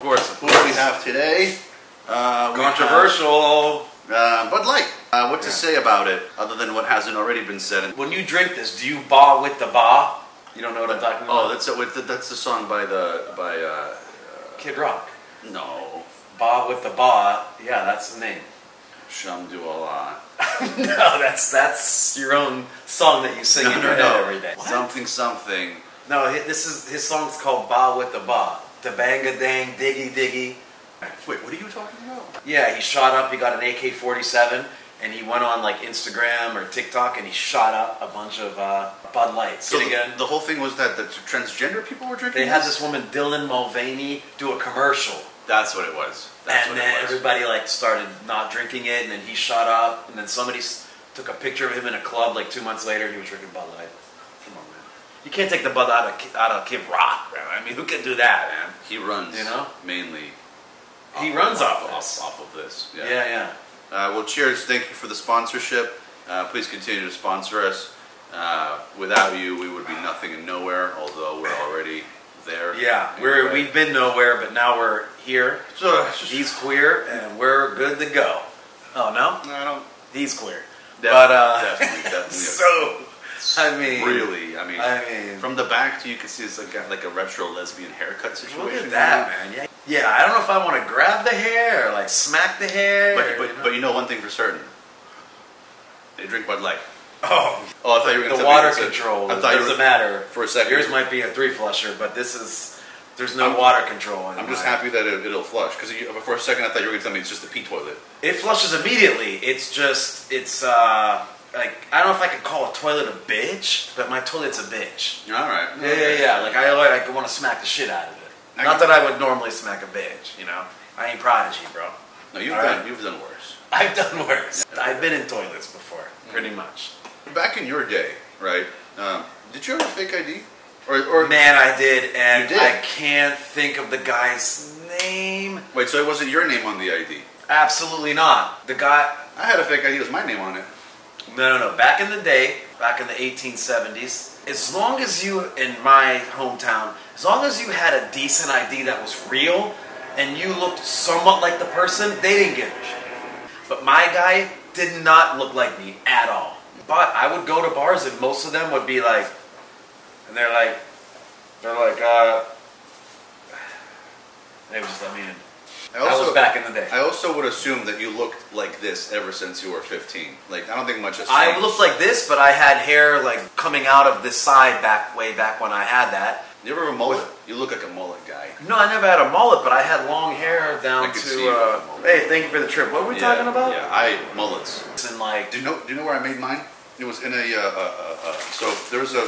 Of course, of What do we have today? Uh, Controversial. have, uh, Bud Light. Uh, what to Yeah. say about it, other than what hasn't already been said? When you drink this, do you ba with the ba? You don't know what I'm talking about? Oh, that's a, with the, that's the song by the by. Uh, Kid Rock. no, Bawitdaba. Yeah, that's the name. Shum Do Allah. no, that's that's your own song that you sing in your head every day. Something something. No, this is his song's called Bawitdaba. The banga dang diggy diggy. Wait, what are you talking about? Yeah, he shot up. He got an AK-47, and he went on like Instagram or TikTok, and he shot up a bunch of uh, Bud Lights. So the, the whole thing was that the transgender people were drinking. They had this woman Dylan Mulvaney do a commercial, That's what it was. That's and what then it was. everybody like started not drinking it, and then he shot up, and then somebody s- took a picture of him in a club like two months later. He was drinking Bud Light. Come on, man. You can't take the Bud out of Ki- out of Kid Rock, man. I mean, who can do that, man? He runs, You know? mainly. He runs off of off, this. off of this. Yeah, yeah. Uh, well, cheers. Thank you for the sponsorship. Uh, please continue to sponsor us. Uh, without you, we would be nothing and nowhere, although we're already there. Yeah, we're Anyway. we've been nowhere, but now we're here. So, He's queer, and we're good to go. Oh no, I don't. he's queer. Def- but uh, definitely, definitely. so I mean, really, I mean, I mean, from the back you can see it's like a, like a retro lesbian haircut situation. look at that, man. Yeah, yeah. I don't know if I want to grab the hair or like smack the hair. But, or, but, you know? but you know one thing for certain. They drink Bud Light. oh, Oh, I thought you were the water control I thought you doesn't were, matter. for a second. Yours might be a three flusher, but this is there's no I'm- water control. in I'm just happy that it, it'll flush because for a second I thought you were going to tell me it's just a pee toilet. It flushes immediately. It's just, it's, uh, like, I don't know if I could call a toilet a bitch, but my toilet's a bitch. All right. Yeah, yeah, yeah. Like, I, like, I want to smack the shit out of it. I Not that I would normally smack a bitch, you know? I ain't prodigy, bro. No, you've All done right. you've done worse. I've done worse. I've been in toilets before, pretty much. Back in your day, right? Um, did you have a fake ID? Or, or Man, I did, and did? I can't think of the guy's name. wait, so it wasn't your name on the ID? Absolutely not. The guy, I had a fake ID. It was my name on it. No, no, no. Back in the day, back in the 1870s, as long as you, in my hometown, as long as you had a decent ID that was real and you looked somewhat like the person, they didn't give a shit. But my guy did not look like me at all. But I would go to bars and most of them would be like, and they're like, they're like, uh, they would just let me in. I that also, was back in the day. I also would assume that you looked like this ever since you were 15. Like I don't think much has I looked like this, but I had hair like coming out of this side back way back when I had that. You ever have a mullet? You look like a mullet guy. No, I never had a mullet, but I had long hair down to. Uh, with a mullet. hey, thank you for the trip. What were we Yeah, talking about? Yeah, I mullets. And like, Do you know? Do you know where I made mine? It was in a. Uh, uh, uh, uh, so there was a,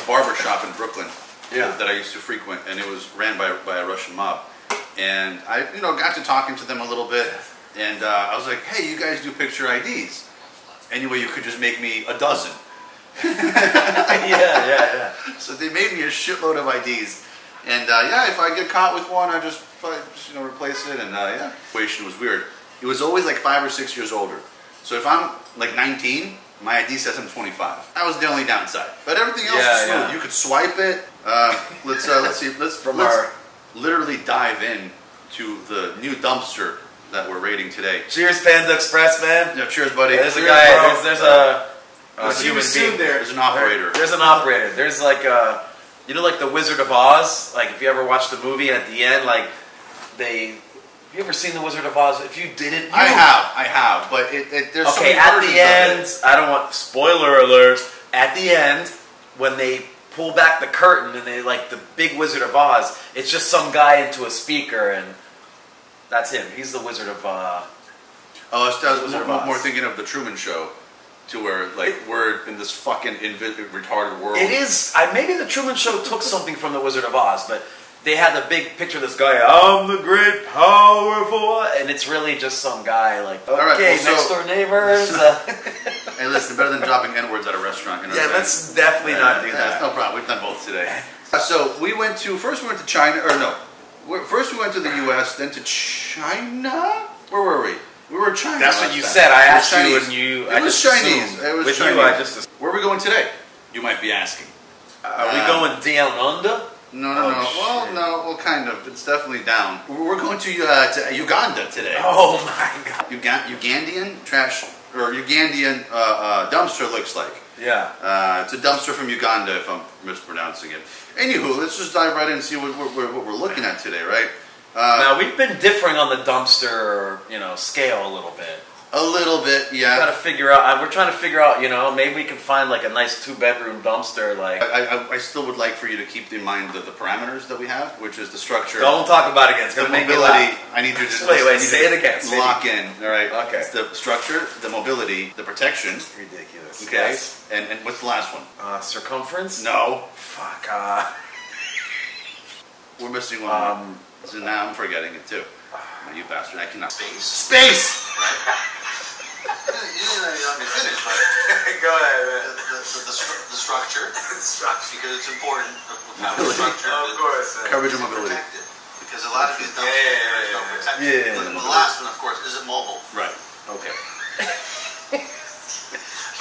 a barber shop in Brooklyn. Yeah. That I used to frequent, and it was ran by by a Russian mob. And I, you know, got to talking to them a little bit, and uh, I was like, "Hey, you guys do picture IDs? Anyway, you could just make me a dozen." yeah, yeah, yeah. So they made me a shitload of IDs. And uh, yeah, if I get caught with one, I just, you know replace it. And uh, yeah, situation was weird. It was always like five or six years older. So if I'm like 19, my ID says I'm 25. That was the only downside. But everything else Yeah, was smooth. yeah. You could swipe it. Uh, let's uh, let's see. Let's From let's our- literally dive in to the new dumpster that we're raiding today. Cheers, Panda Express, man. Yeah, cheers, buddy. There's a guy. bro. There's, there's a, a human being there. There's an operator. There's an operator. There's like a, you know, like the Wizard of Oz. Like if you ever watched the movie, at the end, like they. Have you ever seen the Wizard of Oz? If you didn't, you I have, I have, but it, it, there's so Okay, many at the end. I don't want spoiler alert. At the end, when they pull back the curtain and they like the big Wizard of Oz, it's just some guy into a speaker and that's him. He's the Wizard of. uh Oh, I was, I was Wizard of more, thinking of the Truman Show, to where like we're in this fucking retarded world. It is. I maybe the Truman Show took something from the Wizard of Oz, but they had the big picture of this guy. I'm the great powerful, and it's really just some guy like okay, right, well, so- next door neighbors. uh, Hey, listen, better than dropping n words at a restaurant. You know yeah, what I'm let's definitely saying? not do Yeah, that. No problem. We've done both today. Uh, So we went to first. We went to China, or no? First we went to the U.S., then to China. Where were we? We were in China. That's what you time. said. I It was asked you, Chinese. and you. It I was just Chinese. assumed. It was With Chinese. you, I just. Where are we going today? You might be asking. Are we Uh, going down under? No, no, Oh, no. Well, no. Well, kind of. It's definitely down. We're going to, uh, to Uganda today. Oh my god. Uga- Ugandan trash or Ugandan uh, uh, dumpster looks like. Yeah. Uh, it's a dumpster from Uganda, if I'm mispronouncing it. Anywho, let's just dive right in and see what, what, what we're looking at today, right? Uh, Now we've been differing on the dumpster, you know, scale a little bit. A little bit, We gotta yeah. figure out. We're trying to figure out, you know, maybe we can find like a nice two bedroom dumpster. Like, I, I, I still would like for you to keep in mind the, the parameters that we have, which is the structure, don't talk about it again. It's the mobility. I need you to just Wait, wait, say it again, Lock in, all right? Okay. It's the structure, the mobility, the protection. Ridiculous. Okay, Yes. and and what's the last one? Uh, circumference. No, Fuck. Uh, we're missing one. Um. So now I'm forgetting it too. Oh, you bastard! I cannot. Space. Space. You didn't let me finish, but Go ahead, the, the, the, the, stru- the structure, because it's important. How the structure Of course. man. Coverage and mobility. protected. Because a lot of these dumpsters, Yeah, yeah, yeah, there's no yeah. protection. Yeah, yeah, The- yeah. The last one, of course, is it mobile? Right. Okay.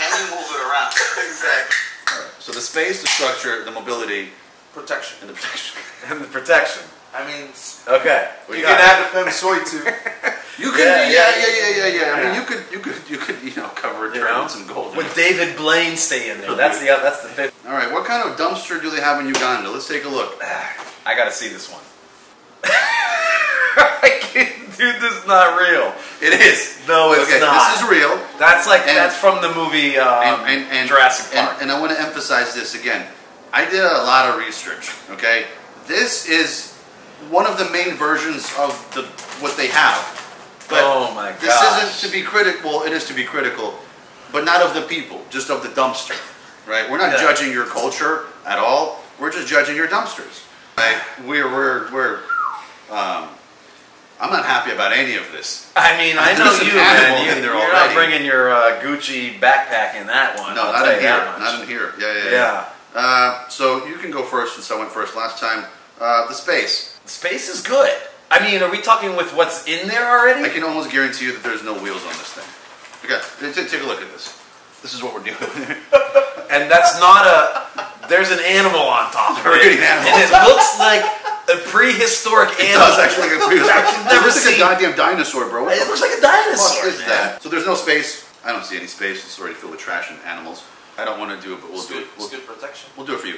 Can you move it around? Exactly. All right. So the space, the structure, the mobility, Protection. and the protection. And the protection. I mean, Okay. We you got can it. add the fem soy too. You could, Yeah, yeah, yeah, yeah, yeah. I mean, you could, you could, you could, you know, cover it You turn know? some gold. With David Blaine stay in there. That's the that's the fifth. All right. What kind of dumpster do they have in Uganda? Let's take a look. I gotta see this one. I can't, dude, this is not real. It is. No, it's okay, not. This is real. That's like And- that's from the movie um, and, and, and Jurassic Park. And, I want to emphasize this again. I did a lot of research. Okay, this is one of the main versions of the what they have. But oh my god! this isn't to be critical. It is to be critical, but not of the people, just of the dumpster. Right? We're not Yeah. judging your culture at all. We're just judging your dumpsters. Right? We're we're we're. Um, I'm not happy about any of this. I mean, I know you, man. You, you're not bringing your uh, Gucci backpack in that one. No, I'll not in here. Not in here. Yeah, yeah, yeah. Yeah. Uh, so you can go first since I went first last time. Uh, the space. Space is good. I mean, are we talking with what's in there already? I can almost guarantee you that there's no wheels on this thing. Okay, take, take a look at this. This is what we're doing. and that's not a. There's an animal on top of Already it, an animal. and it looks like a prehistoric it animal. does actually look like a prehistoric. I can never it looks see- like a goddamn dinosaur, bro. What It looks like a dinosaur. is man. that? So there's no space. I don't see any space. It's already filled with trash and animals. I don't want to do it, but we'll It's do good, it. We'll, it's good protection. we'll do it for you.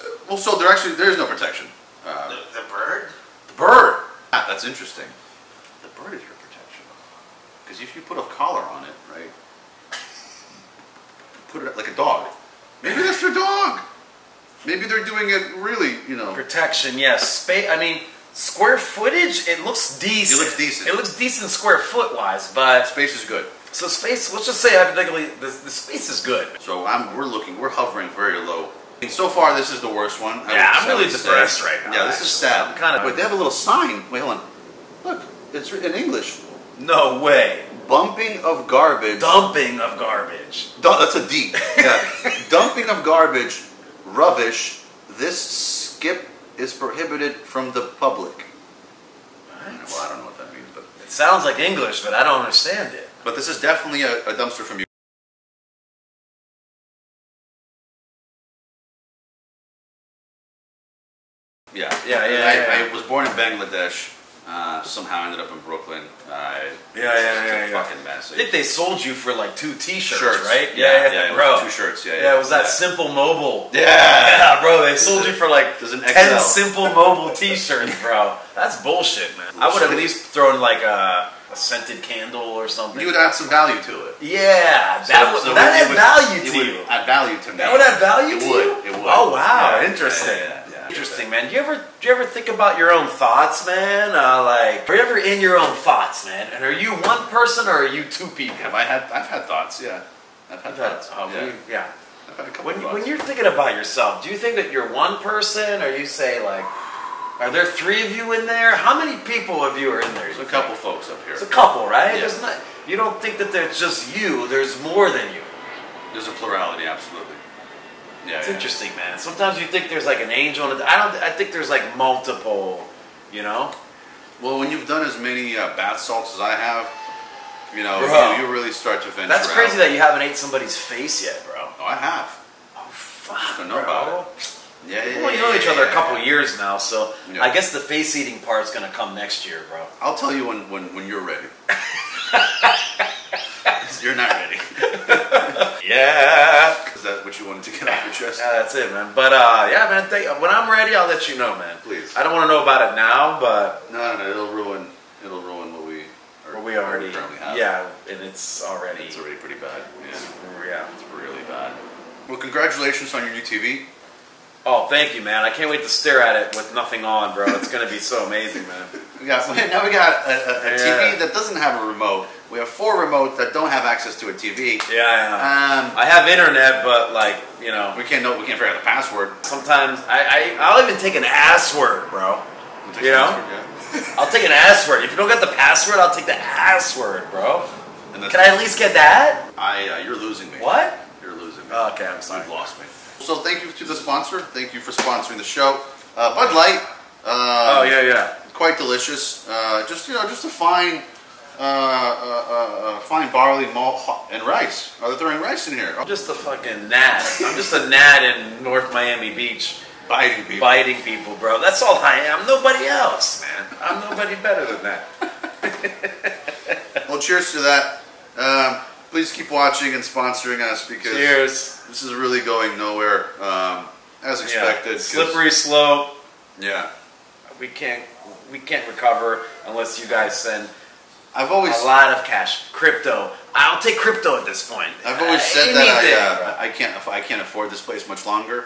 Uh, well, so there actually there is no protection. Uh, The, the bird? The bird. Ah, that's interesting. The bird is your protection. Because if you put a collar on it, right? Put it like a dog. Maybe that's their dog. Maybe they're doing it really, you know. Protection, yes. Space. I mean, square footage. It looks decent. It looks decent. It looks decent square foot wise, but Space is good. so space. Let's just say hypothetically, the, the space is good. So I'm, we're looking, we're hovering very low. So far, this is the worst one. I Yeah, I'm really say. depressed right now, Yeah, this is sad. I'm kinda- Wait, they have a little sign. Wait, hold on. Look, it's in English. No way. Bumping of garbage. Dumping of garbage. Du- that's a D. Yeah. Dumping of garbage, rubbish. This skip is prohibited from the public. Well, I don't know what that means, but It sounds like English, but I don't understand it. but this is definitely a, a dumpster from Yeah, Yeah, yeah, I, yeah. I was born in Bangladesh. Uh, somehow ended up in Brooklyn. Uh, Yeah, yeah, it's yeah, yeah. Fucking mess. I think they sold you for like two T-shirts, Shirts, right? Yeah, yeah, it was bro. two shirts. Yeah, yeah. Yeah, it was that yeah. simple mobile. Yeah. Yeah, bro, they sold you for like an 10 simple mobile t-shirts, bro. That's bullshit, man. I would have at least thrown like a, a scented candle or something. You would add some value to it. yeah, that So- would, so that it had would- value it to would you. Add value to me. That would add value It to would, you? it would. Oh, wow, Yeah, interesting. Interesting, man. Do you ever do you ever think about your own thoughts, man? Uh, like, are you ever in your own thoughts, man? And are you one person or are you two people? Have I had? I've had thoughts. Yeah, I've had thoughts. Oh, yeah. yeah. I've had a couple When, thoughts. when you're thinking about yourself, do you think that you're one person, or you say like, are there three of you in there? How many people of you are in there? There's a think? couple folks up here. It's a couple, right? Yeah. Not. You don't think that there's just you. There's more than you. There's a plurality, absolutely. Yeah, It's yeah. interesting, man. Sometimes you think there's like an angel. It. I don't. I think there's like multiple. You know. Well, when you've done as many uh, bath salts as I have, you know, Bro. you, you really start to venture That's crazy out. that you haven't ate somebody's face yet, bro. Oh, I have. Oh fuck, to know bro. about Yeah, yeah, Well, you know each other a couple years now, so Yeah. I guess the face eating part's gonna come next year, bro. I'll tell you when, when, when you're ready. you're not ready. Yeah. Is that what you wanted to get off your chest? Yeah, that's it, man. But uh, yeah, man. Think, when I'm ready, I'll let you know, man. Please. I don't want to know about it now, but No, no, no. it'll ruin. It'll ruin what we. are- we already, currently have. yeah, and it's already, It's already pretty bad. Yeah. yeah, it's really bad. Well, congratulations on your new TV. Oh, thank you, man. I can't wait to stare at it with nothing on, bro. It's gonna be so amazing, man. We got now we got a, a, a Yeah. TV that doesn't have a remote. We have four remotes that don't have access to a TV. Yeah, yeah. Um, I have internet, but like, you know, we can't know. We can't figure out the password. sometimes I, I I'll even take an ass word, bro. You know? Yeah. I'll take an ass word. If you don't get the password, I'll take the ass word, bro. Can I at least get that? I. Uh, you're losing me. What? You're. Okay, I'm sorry. You've lost me. So thank you to the sponsor. Thank you for sponsoring the show. Uh, Bud Light. Uh, Oh yeah, yeah. Quite delicious. Uh, just you know, just a fine, uh, uh, uh, fine barley malt and rice. Are they throwing rice in here? I'm just a fucking gnat. I'm just a gnat in North Miami Beach, biting people. biting people, bro. That's all I am. I'm nobody else, man. I'm nobody better than that. Well, cheers to that. Um, please keep watching and sponsoring us because Cheers. this is really going nowhere um, as expected. Yeah. Slippery slope. Yeah. We can't. We can't recover unless you guys send I've always a lot of cash, crypto. I'll take crypto at this point. I've always said that I, uh, I can't I can't afford this place much longer.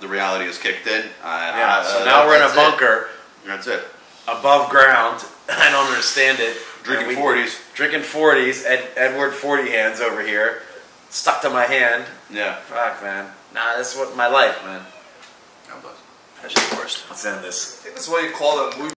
The reality has kicked in. I, Yeah. I- So uh, now we're in a that's it. bunker That's it. above ground. I don't understand it. Drinking 40s. Drinking forties. Ed, Edward Forty Hands over here, stuck to my hand. Yeah. Fuck, man. Nah, that's what my life, man. God bless. That's the worst. Let's end this. I think that's why you call them movie